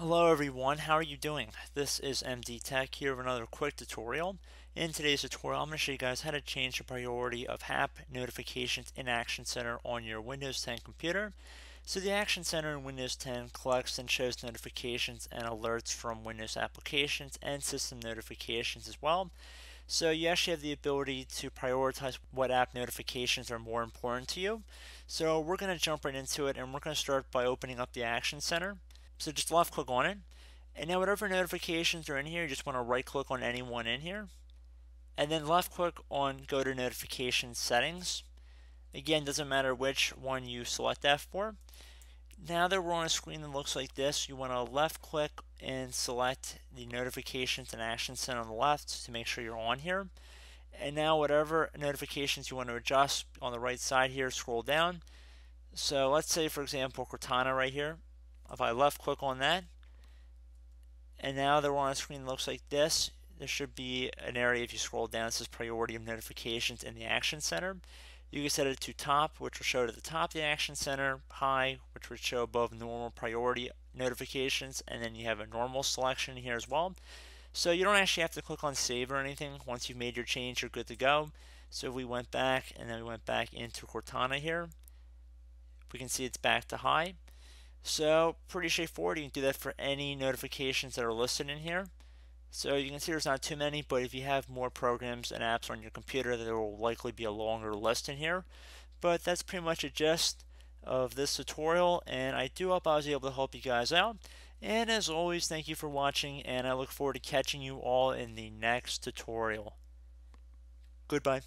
Hello everyone, how are you doing? This is MD Tech here with another quick tutorial. In today's tutorial, I'm going to show you guys how to change the priority of app notifications in Action Center on your Windows 10 computer. So the Action Center in Windows 10 collects and shows notifications and alerts from Windows applications and system notifications as well. So you actually have the ability to prioritize what app notifications are more important to you. So we're going to jump right into it and we're going to start by opening up the Action Center. So just left click on it. And now whatever notifications are in here, you just want to right click on any one in here. And then left click on go to notification settings. Again, doesn't matter which one you select that for. Now that we're on a screen that looks like this, you want to left click and select the notifications and actions center on the left to make sure you're on here. And now whatever notifications you want to adjust on the right side here, scroll down. So let's say for example Cortana right here, if I left click on that, and now they're on a screen that looks like this, there should be an area if you scroll down that says priority of notifications in the action center. You can set it to top, which will show at the top the action center, high, which would show above normal priority notifications, and then you have a normal selection here as well. So you don't actually have to click on save or anything. Once you've made your change, you're good to go. So we went back and then we went back into Cortana here, we can see it's back to high. So pretty straightforward. You can do that for any notifications that are listed in here. So you can see there's not too many, but if you have more programs and apps on your computer, there will likely be a longer list in here. But that's pretty much a gist of this tutorial, and I do hope I was able to help you guys out. And as always, thank you for watching, and I look forward to catching you all in the next tutorial. Goodbye.